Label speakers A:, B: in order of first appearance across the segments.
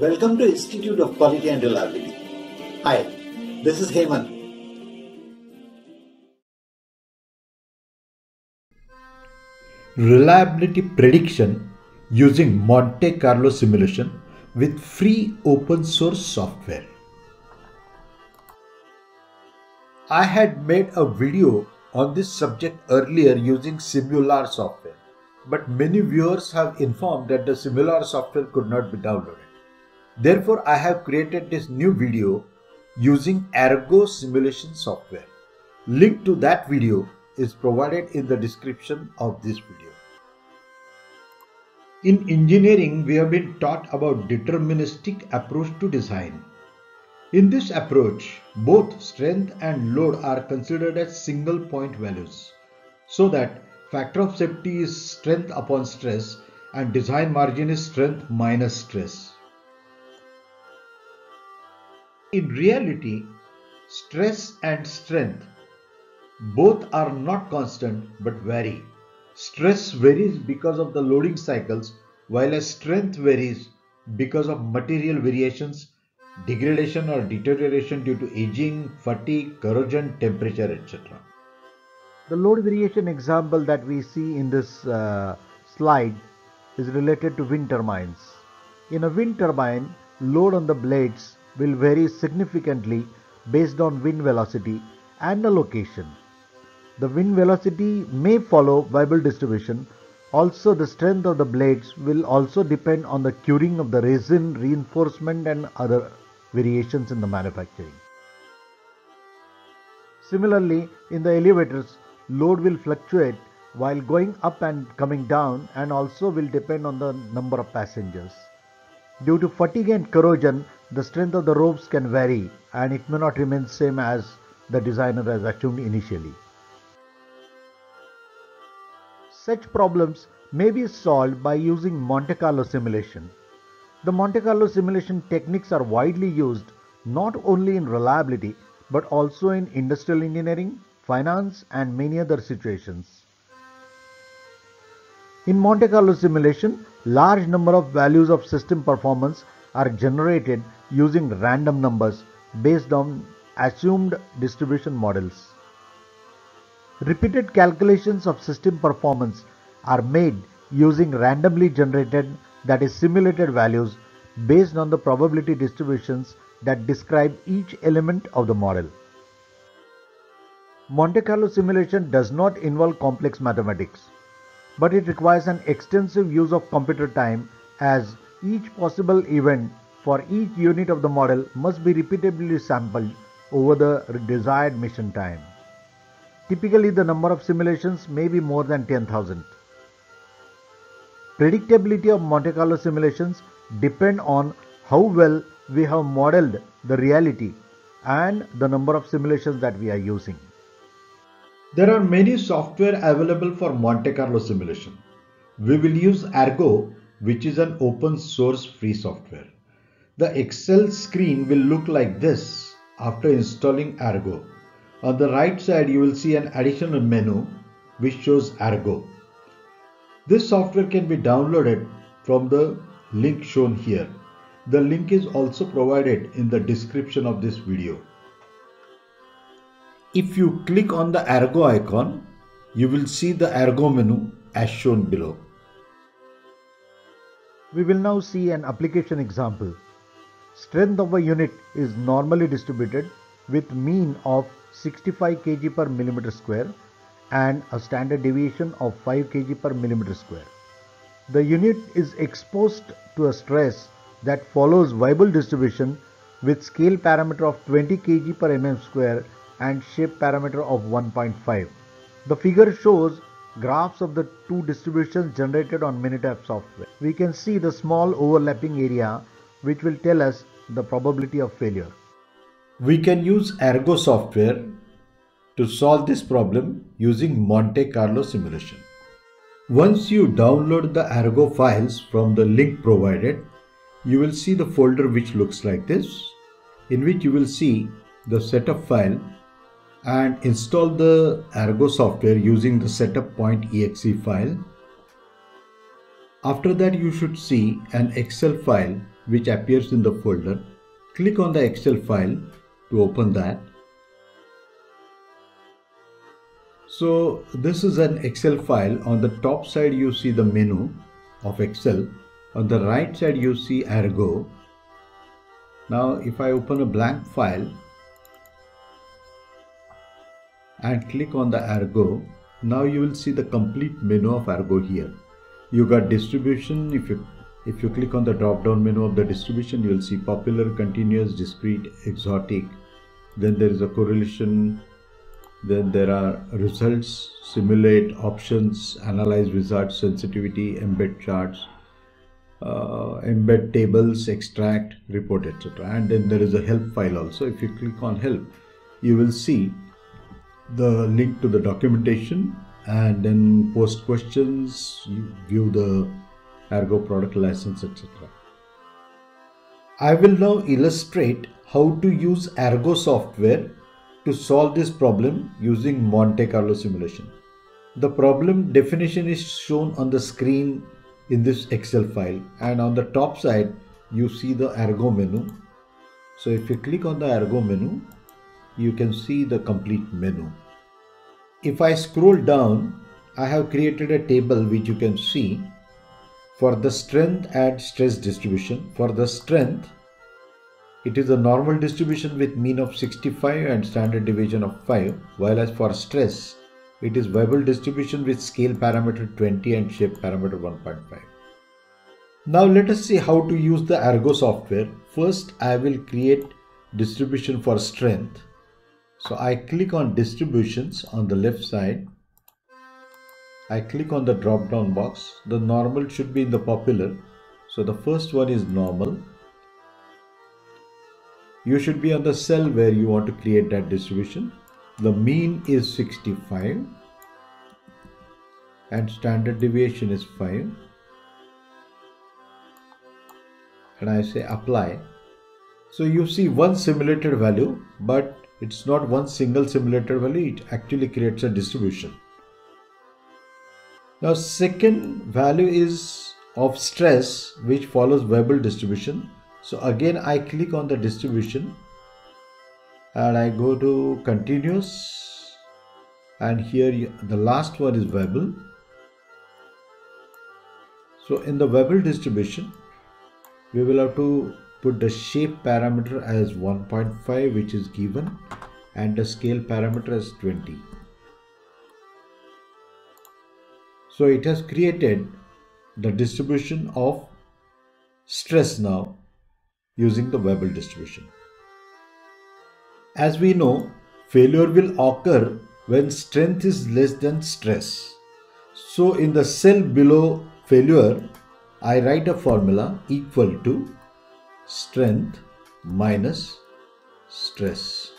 A: Welcome to Institute of Quality and Reliability. Hi, this is Hemant.
B: Reliability prediction using Monte Carlo simulation with free open source software. I had made a video on this subject earlier using Simular software, but many viewers have informed that the Simular software could not be downloaded. Therefore, I have created this new video using Argo simulation software. Link to that video is provided in the description of this video. In engineering, we have been taught about deterministic approach to design. In this approach, both strength and load are considered as single point values so that factor of safety is strength upon stress and design margin is strength minus stress. In reality, stress and strength both are not constant but vary. Stress varies because of the loading cycles while a strength varies because of material variations, degradation or deterioration due to aging, fatigue, corrosion, temperature, etc.
C: The load variation example that we see in this uh, slide is related to wind turbines. In a wind turbine, load on the blades will vary significantly based on wind velocity and the location. The wind velocity may follow Weibull distribution. Also, the strength of the blades will also depend on the curing of the resin, reinforcement and other variations in the manufacturing. Similarly, in the elevators, load will fluctuate while going up and coming down and also will depend on the number of passengers. Due to fatigue and corrosion, the strength of the ropes can vary and it may not remain same as the designer has assumed initially. Such problems may be solved by using Monte Carlo simulation. The Monte Carlo simulation techniques are widely used not only in reliability but also in industrial engineering, finance and many other situations. In Monte Carlo simulation, large number of values of system performance are generated using random numbers based on assumed distribution models. Repeated calculations of system performance are made using randomly generated that is simulated values based on the probability distributions that describe each element of the model. Monte Carlo simulation does not involve complex mathematics, but it requires an extensive use of computer time as each possible event for each unit of the model must be repeatedly sampled over the desired mission time. Typically, the number of simulations may be more than 10,000. Predictability of Monte Carlo simulations depend on how well we have modeled the reality and the number of simulations that we are using.
B: There are many software available for Monte Carlo simulation. We will use Argo, which is an open source free software. The Excel screen will look like this after installing Argo. On the right side, you will see an additional menu which shows Argo. This software can be downloaded from the link shown here. The link is also provided in the description of this video. If you click on the Argo icon, you will see the Argo menu as shown below.
C: We will now see an application example. Strength of a unit is normally distributed with mean of 65 kg per millimeter square and a standard deviation of 5 kg per millimeter square. The unit is exposed to a stress that follows Weibull distribution with scale parameter of 20 kg per mm square and shape parameter of 1.5. The figure shows graphs of the two distributions generated on Minitab software. We can see the small overlapping area which will tell us the probability of failure.
B: We can use Argo software to solve this problem using Monte Carlo simulation. Once you download the Argo files from the link provided, you will see the folder which looks like this, in which you will see the setup file and install the Argo software using the setup.exe file. After that you should see an Excel file which appears in the folder. Click on the Excel file to open that. So this is an Excel file. On the top side you see the menu of Excel. On the right side you see Argo. Now if I open a blank file and click on the Argo, now you will see the complete menu of Argo here. You got distribution. If you if you click on the drop down menu of the distribution, you will see popular, continuous, discrete, exotic. Then there is a correlation. Then there are results, simulate, options, analyze results, sensitivity, embed charts, uh, embed tables, extract, report, etc. And then there is a help file also. If you click on help, you will see the link to the documentation and then post questions, view the Argo product license, etc. I will now illustrate how to use Argo software to solve this problem using Monte Carlo simulation. The problem definition is shown on the screen in this Excel file and on the top side you see the Argo menu. So if you click on the Argo menu, you can see the complete menu. If I scroll down, I have created a table which you can see for the strength and stress distribution. For the strength, it is a normal distribution with mean of 65 and standard deviation of 5, while as for stress, it is Weibull distribution with scale parameter 20 and shape parameter 1.5. Now let us see how to use the Argo software. First, I will create distribution for strength. So I click on distributions on the left side. I click on the drop down box. The normal should be in the popular. So the first one is normal. You should be on the cell where you want to create that distribution. The mean is 65 and standard deviation is 5 and I say apply. So you see one simulated value but it's not one single simulated value, it actually creates a distribution. Now second value is of stress which follows Weibull distribution. So again I click on the distribution and I go to continuous and here the last one is Weibull. So in the Weibull distribution we will have to put the shape parameter as 1.5 which is given and the scale parameter as 20 so it has created the distribution of stress now using the Weibull distribution. As we know failure will occur when strength is less than stress. So in the cell below failure I write a formula equal to strength minus stress.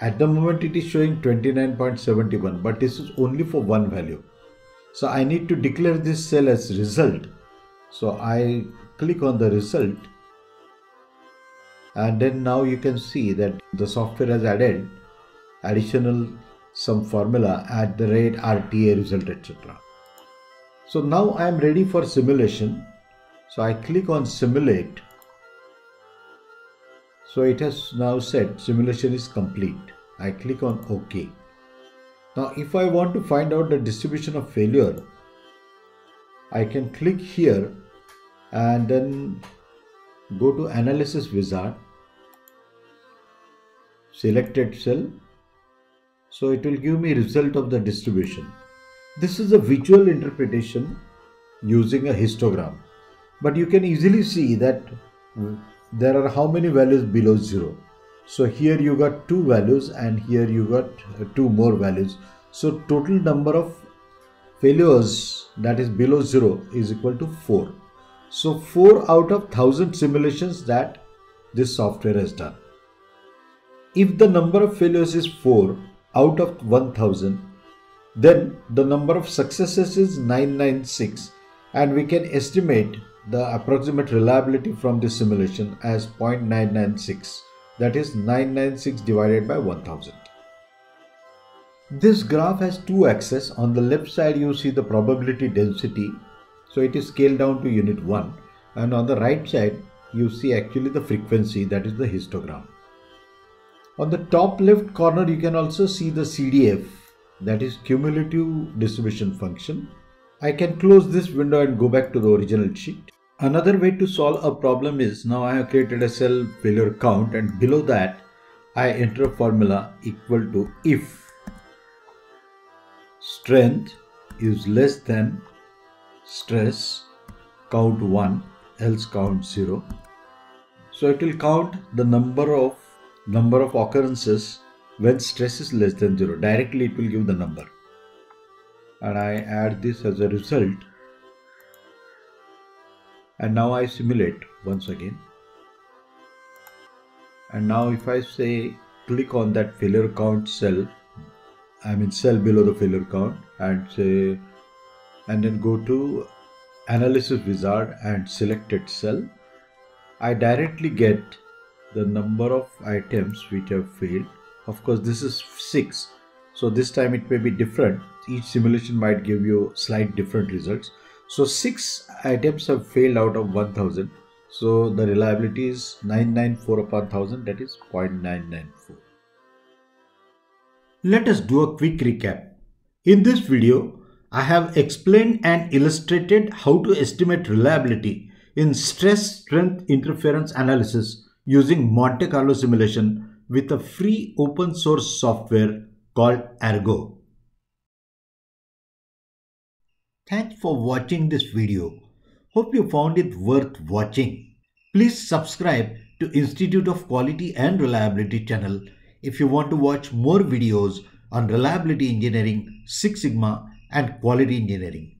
B: At the moment it is showing 29.71 but this is only for one value. So I need to declare this cell as result. So I click on the result and then now you can see that the software has added additional some formula at the rate RTA result etc. So now I am ready for simulation. So I click on simulate so it has now said simulation is complete. I click on OK. Now if I want to find out the distribution of failure, I can click here and then go to analysis wizard, selected cell. So it will give me result of the distribution. This is a visual interpretation using a histogram. But you can easily see that there are how many values below 0 so here you got two values and here you got uh, two more values. So total number of failures that is below 0 is equal to 4 so 4 out of 1000 simulations that this software has done. If the number of failures is 4 out of 1000 then the number of successes is 996 and we can estimate the approximate reliability from this simulation as 0.996 that is 996 divided by 1000. This graph has two axes. On the left side you see the probability density. So it is scaled down to unit 1 and on the right side you see actually the frequency that is the histogram. On the top left corner you can also see the CDF that is cumulative distribution function. I can close this window and go back to the original sheet. Another way to solve a problem is now I have created a cell failure count and below that I enter a formula equal to if. Strength is less than stress count 1 else count 0 so it will count the number of number of occurrences when stress is less than 0 directly it will give the number. And I add this as a result and now I simulate once again. And now if I say click on that failure count cell I mean cell below the failure count and say and then go to analysis wizard and selected cell I directly get the number of items which have failed. Of course this is 6 so this time it may be different. Each simulation might give you slight different results so 6 items have failed out of 1000 so the reliability is 994 upon 1000 that is 0.994 let us do a quick recap. In this video I have explained and illustrated how to estimate reliability in stress strength interference analysis using Monte Carlo simulation with a free open source software called Argo. Thanks for watching this video. Hope you found it worth watching. Please subscribe to Institute of Quality and Reliability channel if you want to watch more videos on reliability engineering, Six Sigma and quality engineering.